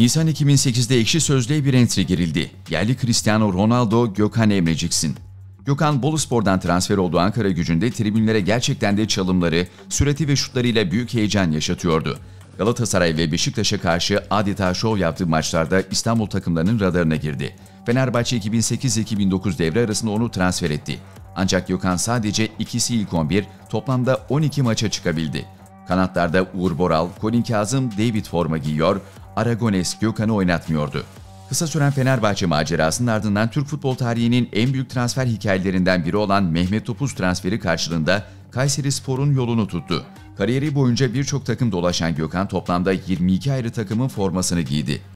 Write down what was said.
Nisan 2008'de ekşi sözlüğe bir entry girildi. Yerli Cristiano Ronaldo, Gökhan Emreciksin. Gökhan Boluspor'dan transfer olduğu Ankara gücünde tribünlere gerçekten de çalımları, sürati ve şutlarıyla büyük heyecan yaşatıyordu. Galatasaray ve Beşiktaş'a karşı adeta şov yaptığı maçlarda İstanbul takımlarının radarına girdi. Fenerbahçe 2008-2009 devre arasında onu transfer etti. Ancak Gökhan sadece ikisi ilk 11, toplamda 12 maça çıkabildi. Kanatlarda Uğur Boral, Colin Kazım, David forma giyiyor, Aragones Gökhan'ı oynatmıyordu. Kısa süren Fenerbahçe macerasının ardından Türk futbol tarihinin en büyük transfer hikayelerinden biri olan Mehmet Topuz transferi karşılığında Kayseri Spor'un yolunu tuttu. Kariyeri boyunca birçok takım dolaşan Gökhan toplamda 22 ayrı takımın formasını giydi.